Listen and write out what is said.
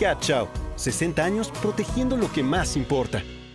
Cat Chow, 60 años protegiendo lo que más importa.